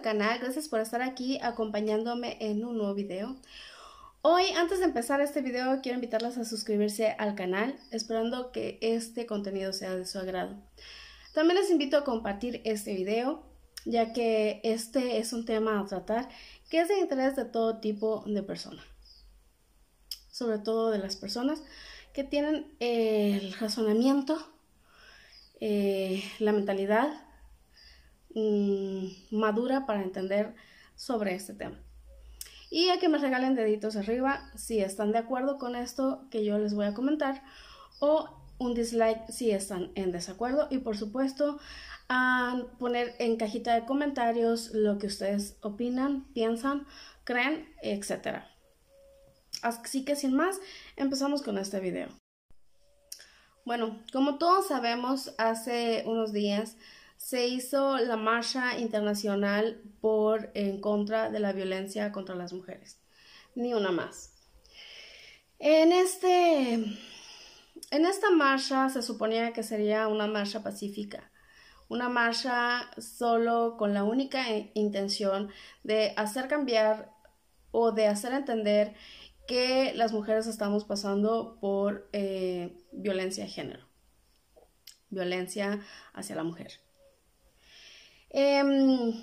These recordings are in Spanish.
canal, gracias por estar aquí acompañándome en un nuevo video. Hoy, antes de empezar este video, quiero invitarlos a suscribirse al canal, esperando que este contenido sea de su agrado. También les invito a compartir este video, ya que este es un tema a tratar que es de interés de todo tipo de personas, sobre todo de las personas que tienen el razonamiento, eh, la mentalidad Mm, madura para entender sobre este tema. Y a que me regalen deditos arriba si están de acuerdo con esto que yo les voy a comentar o un dislike si están en desacuerdo y por supuesto poner en cajita de comentarios lo que ustedes opinan, piensan, creen, etc. Así que sin más, empezamos con este video. Bueno, como todos sabemos, hace unos días se hizo la marcha internacional por en contra de la violencia contra las mujeres. Ni una más. En este en esta marcha se suponía que sería una marcha pacífica, una marcha solo con la única intención de hacer cambiar o de hacer entender que las mujeres estamos pasando por eh, violencia de género, violencia hacia la mujer. Em,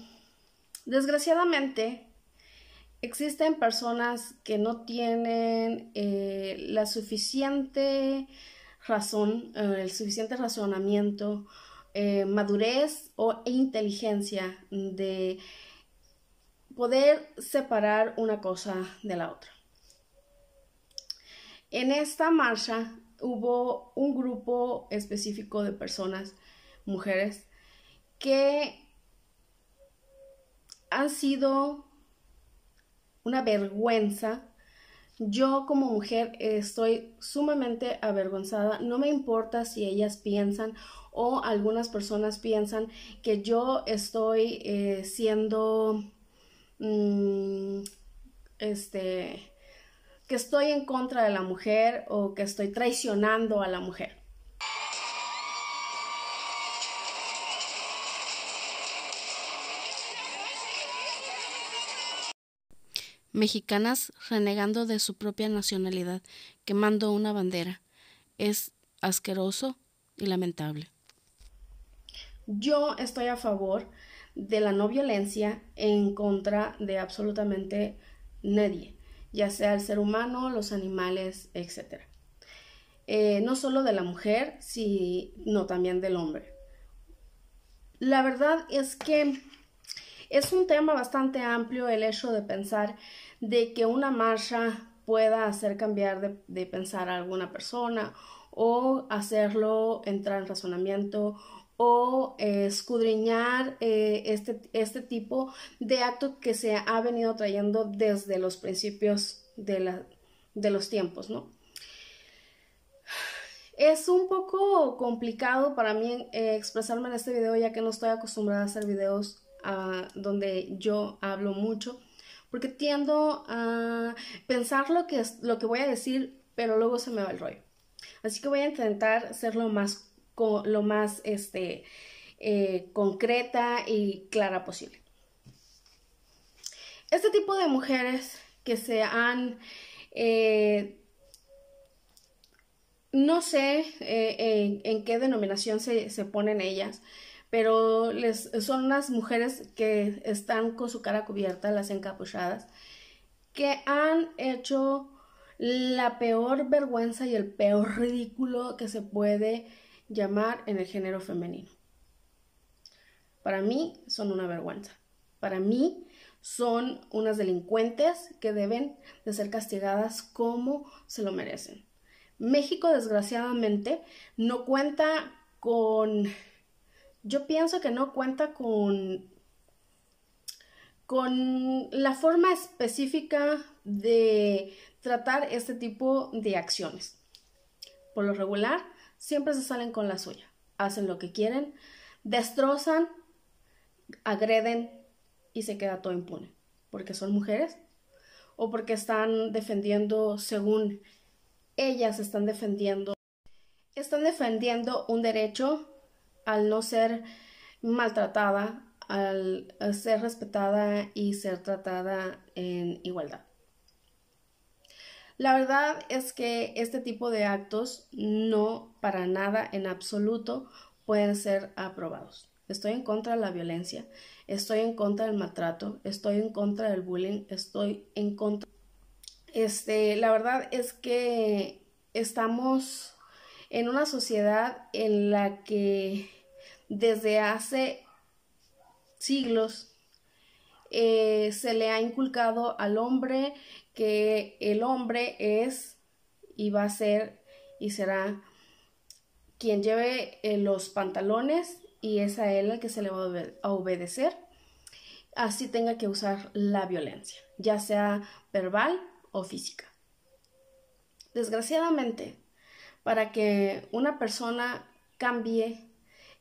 desgraciadamente, existen personas que no tienen eh, la suficiente razón, eh, el suficiente razonamiento, eh, madurez o inteligencia de poder separar una cosa de la otra. En esta marcha hubo un grupo específico de personas, mujeres, que han sido una vergüenza. Yo como mujer estoy sumamente avergonzada. No me importa si ellas piensan o algunas personas piensan que yo estoy eh, siendo, mm, este, que estoy en contra de la mujer o que estoy traicionando a la mujer. Mexicanas renegando de su propia nacionalidad, quemando una bandera. Es asqueroso y lamentable. Yo estoy a favor de la no violencia en contra de absolutamente nadie, ya sea el ser humano, los animales, etc. Eh, no solo de la mujer, sino también del hombre. La verdad es que es un tema bastante amplio el hecho de pensar de que una marcha pueda hacer cambiar de, pensar a alguna persona o hacerlo entrar en razonamiento o escudriñar eh, este, este, tipo de acto que se ha venido trayendo desde los principios de, la, de los tiempos, ¿no? Es un poco complicado para mí eh, expresarme en este video ya que no estoy acostumbrada a hacer videos ah, donde yo hablo mucho porque tiendo a pensar lo que, lo que voy a decir, pero luego se me va el rollo. Así que voy a intentar ser lo más, lo más este, eh, concreta y clara posible. Este tipo de mujeres que se han, eh, no sé eh, en, qué denominación se, se ponen ellas, pero les, son unas mujeres que están con su cara cubierta, las encapuchadas, que han hecho la peor vergüenza y el peor ridículo que se puede llamar en el género femenino. Para mí son una vergüenza. Para mí son unas delincuentes que deben de ser castigadas como se lo merecen. México, desgraciadamente, no cuenta con yo pienso que no cuenta con, con la forma específica de tratar este tipo de acciones. Por lo regular, siempre se salen con la suya. Hacen lo que quieren, destrozan, agreden y se queda todo impune. Porque son mujeres o porque están defendiendo, según ellas están defendiendo, están defendiendo un derecho al no ser maltratada, al ser respetada y ser tratada en igualdad. La verdad es que este tipo de actos no para nada en absoluto pueden ser aprobados. Estoy en contra de la violencia, estoy en contra del maltrato, estoy en contra del bullying, estoy en contra. Este, la verdad es que estamos en una sociedad en la que desde hace siglos eh, se le ha inculcado al hombre que el hombre es y va a ser y será quien lleve eh, los pantalones y es a él el que se le va a obedecer, así tenga que usar la violencia, ya sea verbal o física. Desgraciadamente, para que una persona cambie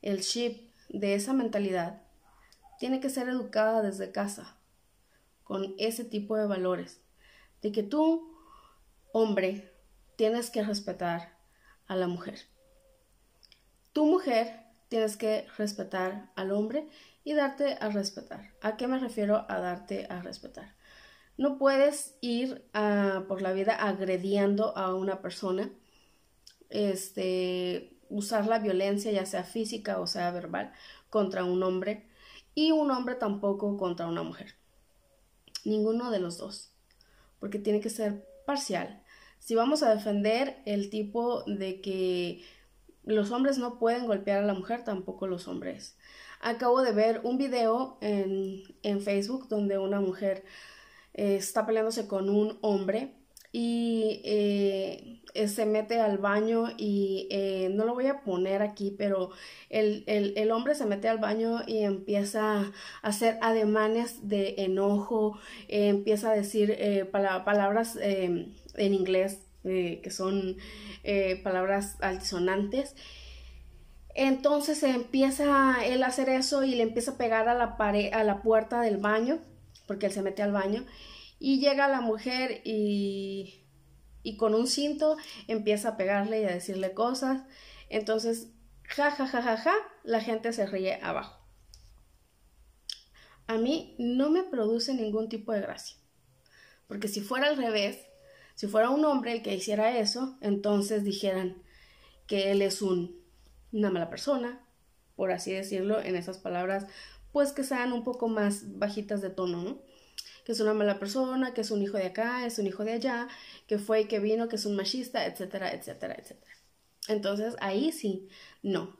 el chip de esa mentalidad, tiene que ser educada desde casa con ese tipo de valores, de que tú, hombre, tienes que respetar a la mujer. Tu mujer tienes que respetar al hombre y darte a respetar. ¿A qué me refiero a darte a respetar? No puedes ir por la vida agrediendo a una persona, este, usar la violencia, ya sea física o sea verbal, contra un hombre y un hombre tampoco contra una mujer. Ninguno de los dos, porque tiene que ser parcial. Si vamos a defender el tipo de que los hombres no pueden golpear a la mujer, tampoco los hombres. Acabo de ver un video en, en Facebook donde una mujer eh, está peleándose con un hombre y eh, se mete al baño y eh, no lo voy a poner aquí, pero el, el, hombre se mete al baño y empieza a hacer ademanes de enojo, empieza a decir palabras en inglés eh, que son eh, palabras altisonantes. Entonces empieza él a hacer eso y le empieza a pegar a la, pared, a la puerta del baño, porque él se mete al baño, y llega la mujer y, y con un cinto empieza a pegarle y a decirle cosas. Entonces, ja, ja, ja, ja, ja, la gente se ríe abajo. A mí no me produce ningún tipo de gracia, porque si fuera al revés, si fuera un hombre el que hiciera eso, entonces dijeran que él es un, una mala persona, por así decirlo, en esas palabras, pues que sean un poco más bajitas de tono, ¿no? Que es una mala persona, que es un hijo de acá, es un hijo de allá, que fue y que vino, que es un machista, etcétera, etcétera, etcétera. Entonces ahí sí, no.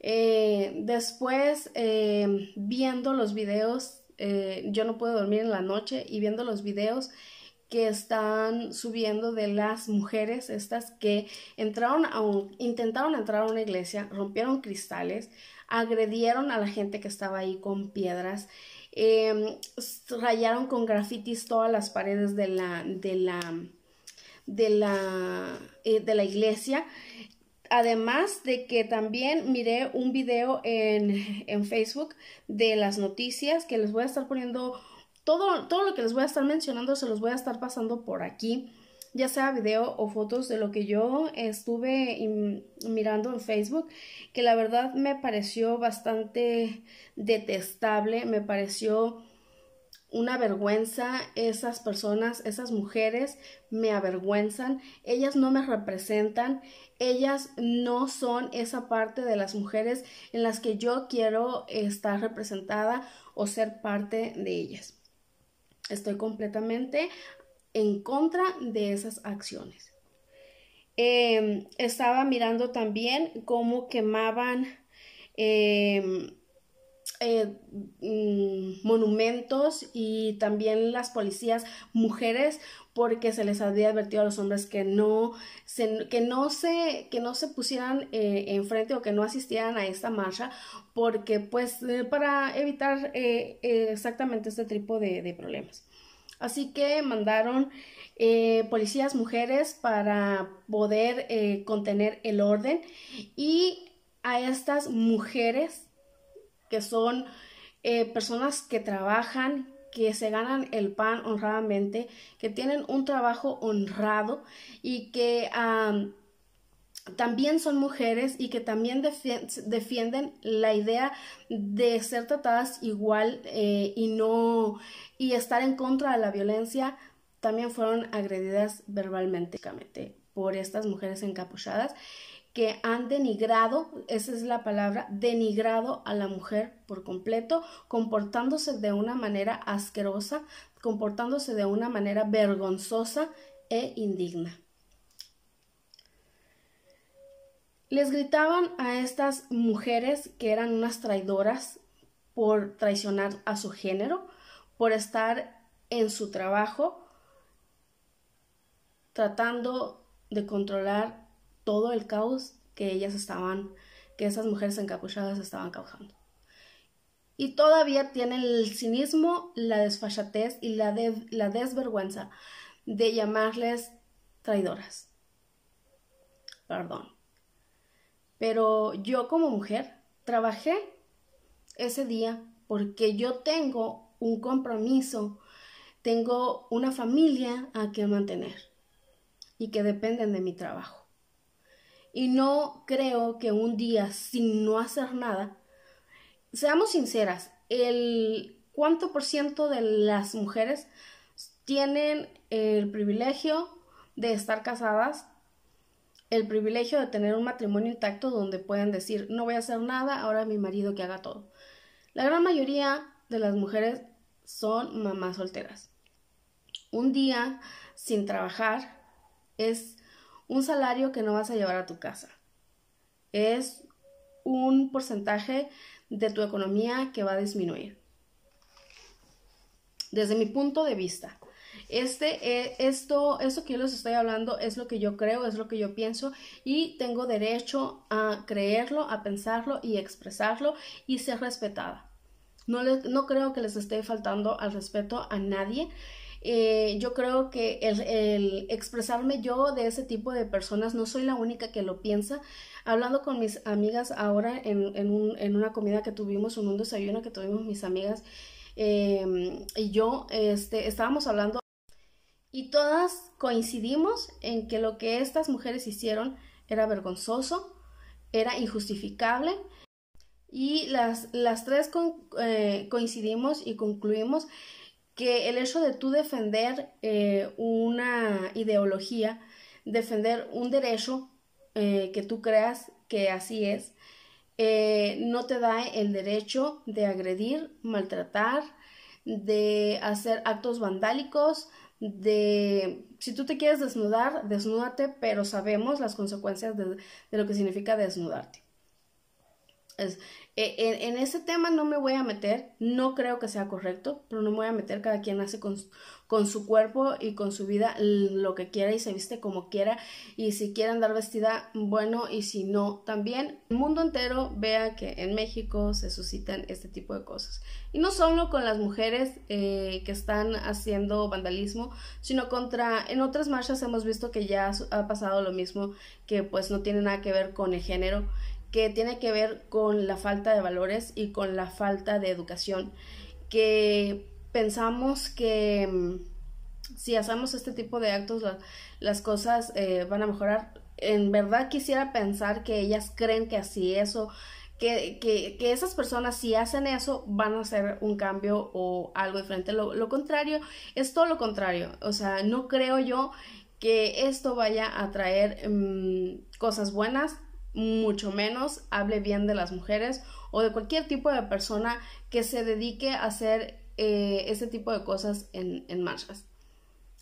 Eh, después, eh, viendo los videos, eh, yo no puedo dormir en la noche y viendo los videos que están subiendo de las mujeres estas que entraron a un, intentaron entrar a una iglesia, rompieron cristales, agredieron a la gente que estaba ahí con piedras, em, rayaron con grafitis todas las paredes de la, de la, de la, eh, de la iglesia. Además de que también miré un video en, en Facebook de las noticias que les voy a estar poniendo todo, todo lo que les voy a estar mencionando se los voy a estar pasando por aquí, ya sea video o fotos de lo que yo estuve mirando en Facebook, que la verdad me pareció bastante detestable, me pareció una vergüenza, esas personas, esas mujeres me avergüenzan, ellas no me representan, ellas no son esa parte de las mujeres en las que yo quiero estar representada o ser parte de ellas. Estoy completamente en contra de esas acciones. Em, estaba mirando también cómo quemaban em, eh, mm, monumentos y también las policías mujeres porque se les había advertido a los hombres que no se, que no se, que no se pusieran eh, enfrente o que no asistieran a esta marcha porque pues eh, para evitar eh, exactamente este tipo de, de, problemas. Así que mandaron policías mujeres para poder contener el orden. Y a estas mujeres que son personas que trabajan, que se ganan el pan honradamente, que tienen un trabajo honrado y que también son mujeres y que también defienden la idea de ser tratadas igual eh, y no y estar en contra de la violencia también fueron agredidas verbalmente por estas mujeres encapuchadas que han denigrado, esa es la palabra, denigrado a la mujer por completo, comportándose de una manera asquerosa, comportándose de una manera vergonzosa e indigna. Les gritaban a estas mujeres que eran unas traidoras por traicionar a su género, por estar en su trabajo tratando de controlar todo el caos que ellas estaban, que esas mujeres encapuchadas estaban causando. Y todavía tienen el cinismo, la desfachatez y la, la desvergüenza de llamarles traidoras. Perdón. Pero yo como mujer trabajé ese día porque yo tengo un compromiso, tengo una familia a que mantener y que dependen de mi trabajo. Y no creo que un día sin no hacer nada, seamos sinceras, el cuánto por ciento de las mujeres tienen el privilegio de estar casadas, el privilegio de tener un matrimonio intacto donde pueden decir, no voy a hacer nada, ahora mi marido que haga todo. La gran mayoría de las mujeres son mamás solteras. Un día sin trabajar es un salario que no vas a llevar a tu casa. Es un porcentaje de tu economía que va a disminuir. Desde mi punto de vista, este, eh, esto, esto que yo les estoy hablando es lo que yo creo, es lo que yo pienso y tengo derecho a creerlo, a pensarlo y expresarlo y ser respetada. No, no creo que les esté faltando al respeto a nadie. Eh, yo creo que el, expresarme yo de ese tipo de personas, no soy la única que lo piensa. Hablando con mis amigas ahora en, en, una comida que tuvimos, en un desayuno que tuvimos mis amigas em, y yo, este, estábamos hablando y todas coincidimos en que lo que estas mujeres hicieron era vergonzoso, era injustificable y las, las tres eh, coincidimos y concluimos que el hecho de tú defender eh, una ideología, defender un derecho eh, que tú creas que así es, no te da el derecho de agredir, maltratar, de hacer actos vandálicos, de si tú te quieres desnudar, desnúdate, pero sabemos las consecuencias de lo que significa desnudarte. Es, eh, en, ese tema no me voy a meter, no creo que sea correcto, pero no me voy a meter, cada quien hace con, con, su cuerpo y con su vida lo que quiera y se viste como quiera y si quiere andar vestida, bueno, y si no, también el mundo entero vea que en México se suscitan este tipo de cosas. Y no solo con las mujeres eh, que están haciendo vandalismo, sino contra, en otras marchas hemos visto que ya ha pasado lo mismo, que pues no tiene nada que ver con el género que tiene que ver con la falta de valores y con la falta de educación, que pensamos que mm, si hacemos este tipo de actos las cosas eh, van a mejorar. En verdad quisiera pensar que ellas creen que así eso, que, que, que, esas personas si hacen eso van a hacer un cambio o algo diferente. Lo, lo contrario es todo lo contrario. O sea, no creo yo que esto vaya a traer mm, cosas buenas mucho menos hable bien de las mujeres o de cualquier tipo de persona que se dedique a hacer eh, ese tipo de cosas en, en, marchas.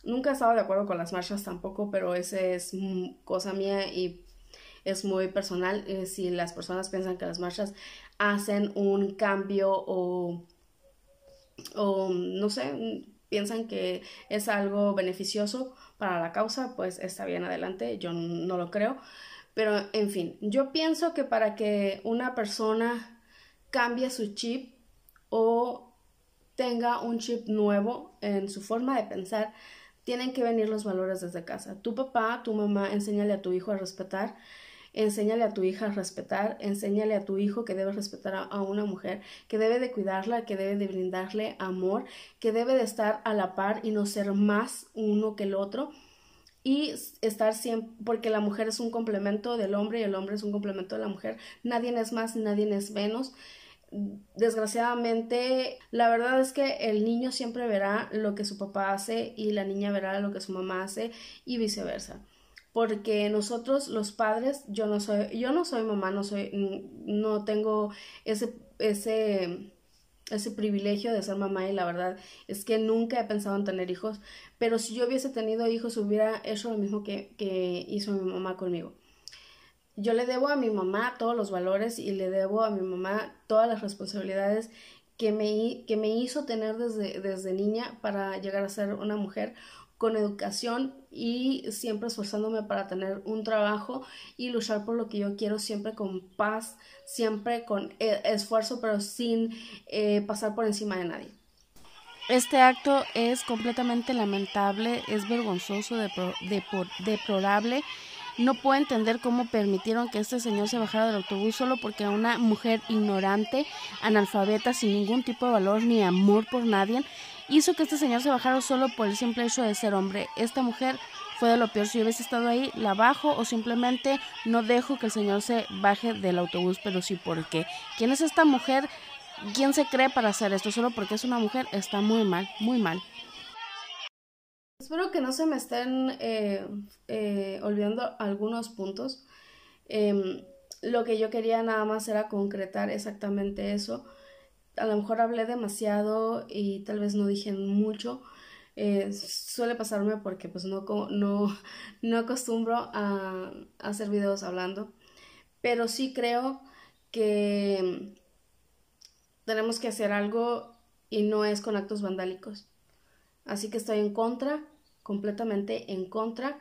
Nunca he estado de acuerdo con las marchas tampoco, pero esa es cosa mía y es muy personal. Eh, si las personas piensan que las marchas hacen un cambio o, o no sé, piensan que es algo beneficioso para la causa, pues está bien adelante. Yo no lo creo. Pero, en fin, yo pienso que para que una persona cambie su chip o tenga un chip nuevo en su forma de pensar, tienen que venir los valores desde casa. Tu papá, tu mamá, enséñale a tu hijo a respetar, enséñale a tu hija a respetar, enséñale a tu hijo que debe respetar a, una mujer, que debe de cuidarla, que debe de brindarle amor, que debe de estar a la par y no ser más uno que el otro y estar siempre, porque la mujer es un complemento del hombre y el hombre es un complemento de la mujer, nadie es más, nadie es menos. Desgraciadamente, la verdad es que el niño siempre verá lo que su papá hace y la niña verá lo que su mamá hace y viceversa. Porque nosotros los padres, yo no soy, yo no soy mamá, no soy, no tengo ese, ese ese privilegio de ser mamá y la verdad es que nunca he pensado en tener hijos, pero si yo hubiese tenido hijos hubiera hecho lo mismo que, que hizo mi mamá conmigo. Yo le debo a mi mamá todos los valores y le debo a mi mamá todas las responsabilidades que me, que me hizo tener desde, desde niña para llegar a ser una mujer con educación y siempre esforzándome para tener un trabajo y luchar por lo que yo quiero, siempre con paz, siempre con eh, esfuerzo, pero sin eh, pasar por encima de nadie. Este acto es completamente lamentable, es vergonzoso, deplorable. No puedo entender cómo permitieron que este señor se bajara del autobús solo porque una mujer ignorante, analfabeta, sin ningún tipo de valor ni amor por nadie, hizo que este señor se bajara solo por el simple hecho de ser hombre. Esta mujer fue de lo peor. Si hubiese estado ahí, la bajo o simplemente no dejo que el señor se baje del autobús, pero sí porque. ¿Quién es esta mujer? ¿Quién se cree para hacer esto? Solo porque es una mujer está muy mal, muy mal. Espero que no se me estén eh, eh, olvidando algunos puntos. Em, lo que yo quería nada más era concretar exactamente eso a lo mejor hablé demasiado y tal vez no dije mucho. Eh, suele pasarme porque pues no, no, no acostumbro a, hacer videos hablando. Pero sí creo que tenemos que hacer algo y no es con actos vandálicos. Así que estoy en contra, completamente en contra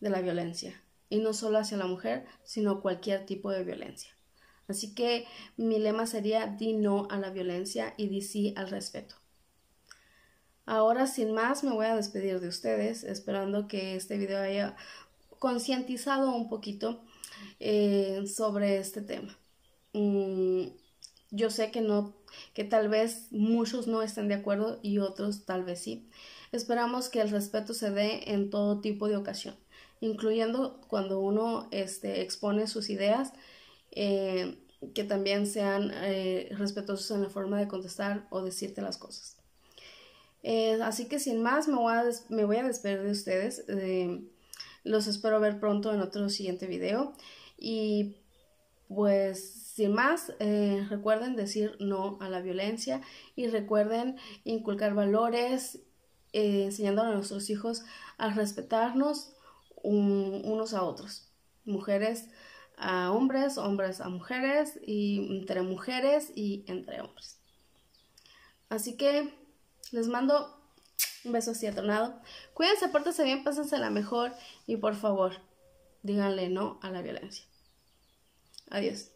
de la violencia. Y no solo hacia la mujer, sino cualquier tipo de violencia. Así que mi lema sería di no a la violencia y di sí al respeto. Ahora, sin más, me voy a despedir de ustedes, esperando que este video haya concientizado un poquito eh, sobre este tema. Mm, yo sé que no, que tal vez muchos no estén de acuerdo y otros tal vez sí. Esperamos que el respeto se dé en todo tipo de ocasión, incluyendo cuando uno este, expone sus ideas eh, que también sean eh, respetuosos en la forma de contestar o decirte las cosas. Eh, así que sin más, me voy a, me voy a despedir de ustedes. los espero ver pronto en otro siguiente video. Y pues sin más, recuerden decir no a la violencia y recuerden inculcar valores, enseñando a nuestros hijos a respetarnos unos a otros. Mujeres a hombres, hombres a mujeres y entre mujeres y entre hombres. Así que les mando un beso así atornado. Cuídense, pórtense bien, pásense la mejor y por favor, díganle no a la violencia. Adiós.